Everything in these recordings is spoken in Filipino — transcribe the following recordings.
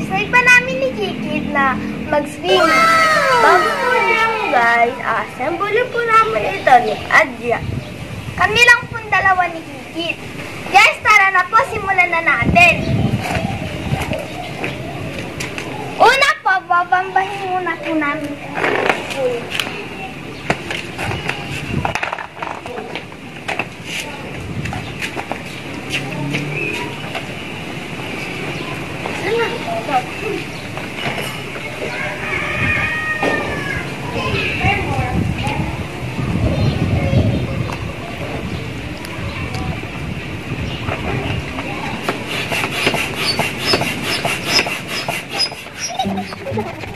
Decide pa namin ni Kikit na mag-swim. Wow! Bago po namin guys, assemble po namin ito ni Adya. Kami lang po dalawa ni Kikit. Guys, tara na po, simulan na natin. Una po, babambahin muna po namin. Okay.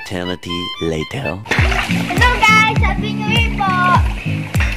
eternity later. Hello guys, happy new year po!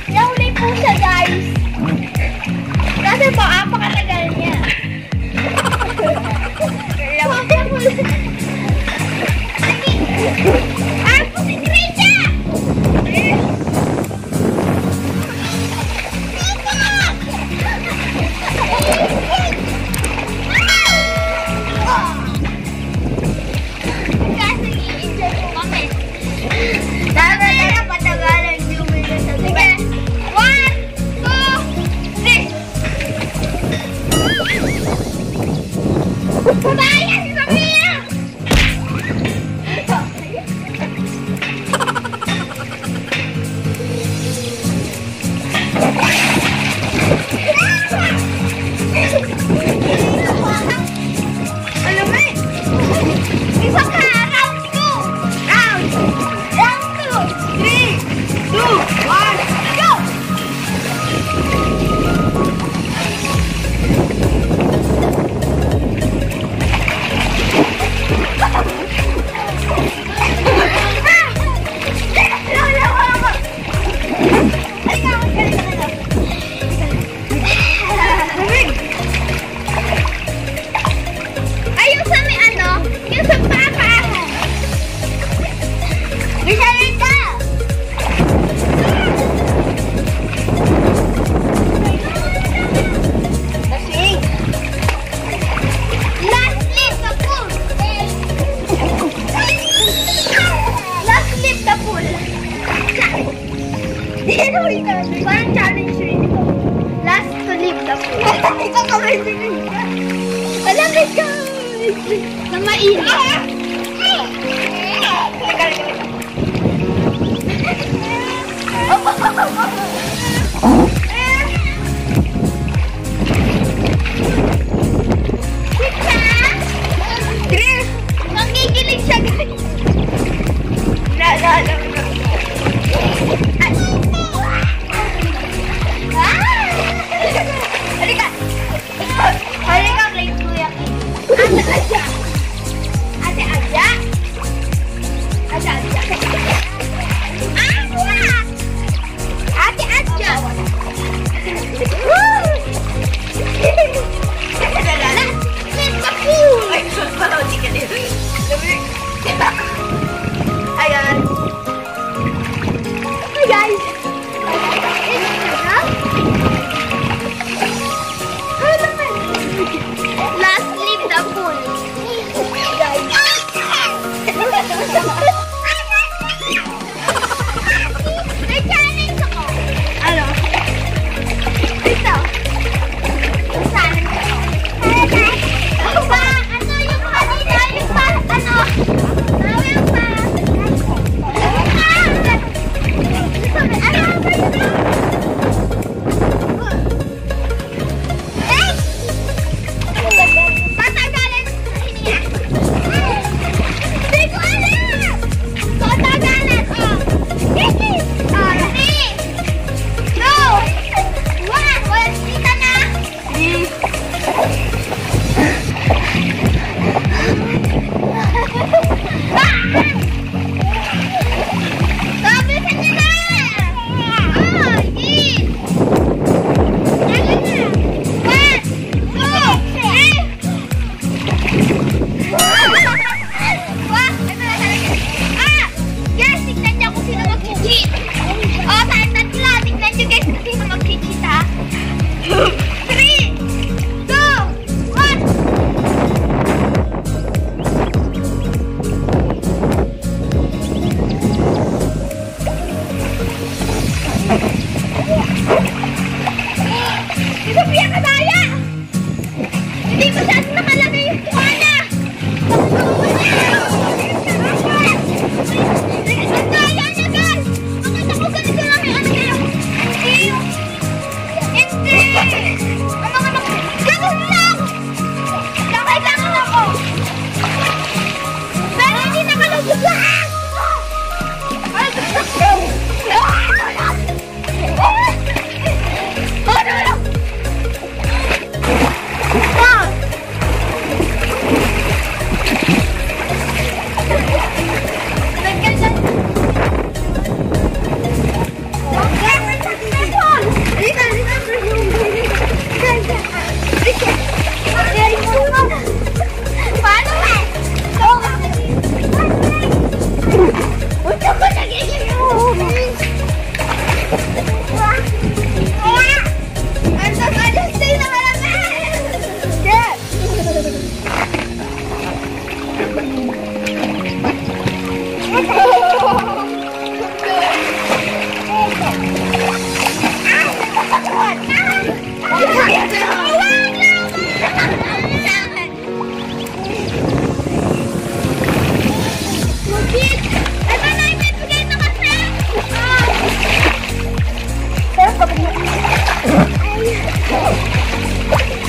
Pero ikaw, challenge rin. Last to leave the pool. Ikaw ka may bigay ka. Malamig ka! Na mainit. Oh,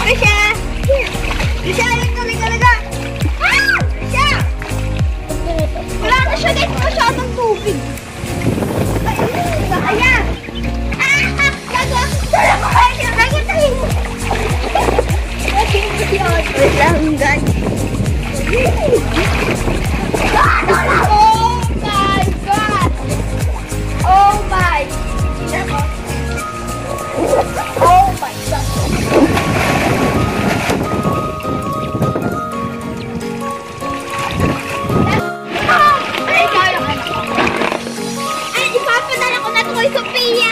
Trisha! Trisha, ayun kami talaga! Ah! Trisha! Wala na siya dito masyadong tubig. Ayan! Ah! Gagawin ko na ko! Bakit tayo? Bakit tayo? Bakit tayo? Bakit tayo? Pico-Pia!